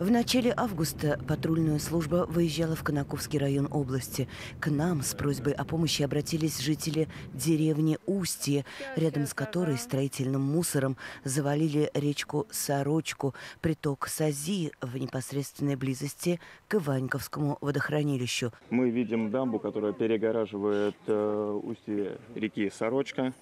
В начале августа патрульная служба выезжала в Конаковский район области. К нам с просьбой о помощи обратились жители деревни Устье, рядом с которой строительным мусором завалили речку Сорочку, приток Сази в непосредственной близости к Иваньковскому водохранилищу. Мы видим дамбу, которая перегораживает э, устье реки Сорочка.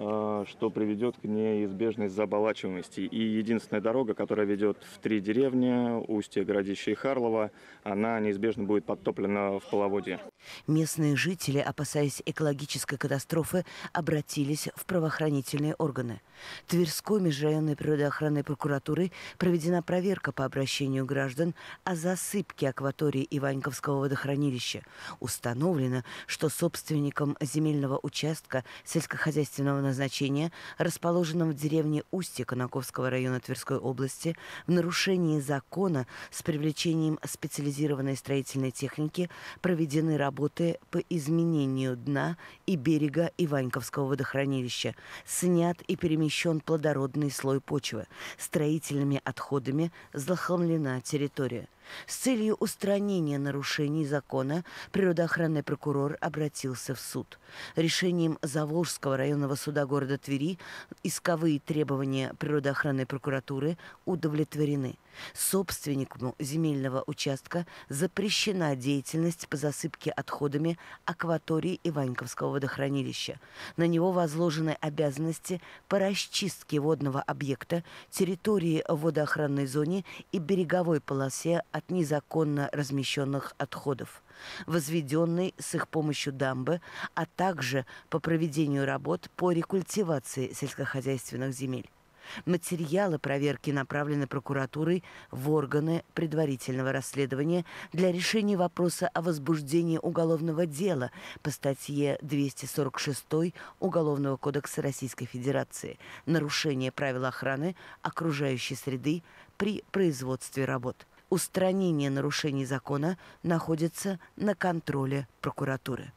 А, что приведет к неизбежной заболачиваемости. И единственная дорога, которая ведет в три деревни, Устье, Городище и Харлово, она неизбежно будет подтоплена в половодье. Местные жители, опасаясь экологической катастрофы, обратились в правоохранительные органы. Тверской межрайонной природоохранной прокуратурой проведена проверка по обращению граждан о засыпке акватории Иваньковского водохранилища. Установлено, что собственником земельного участка сельскохозяйственного назначения, расположенном в деревне Устье Конаковского района Тверской области, в нарушении закона с привлечением специализированной строительной техники проведены работы по изменению дна и берега Иваньковского водохранилища, снят и перемещен плодородный слой почвы, строительными отходами захламлена территория. С целью устранения нарушений закона природоохранный прокурор обратился в суд. Решением Заволжского районного суда города Твери исковые требования природоохранной прокуратуры удовлетворены. Собственнику земельного участка запрещена деятельность по засыпке отходами акватории Иваньковского водохранилища. На него возложены обязанности по расчистке водного объекта, территории в водоохранной зоне и береговой полосе от незаконно размещенных отходов, возведенной с их помощью дамбы, а также по проведению работ по рекультивации сельскохозяйственных земель. Материалы проверки направлены прокуратурой в органы предварительного расследования для решения вопроса о возбуждении уголовного дела по статье 246 Уголовного кодекса Российской Федерации «Нарушение правил охраны окружающей среды при производстве работ» устранение нарушений закона находится на контроле прокуратуры.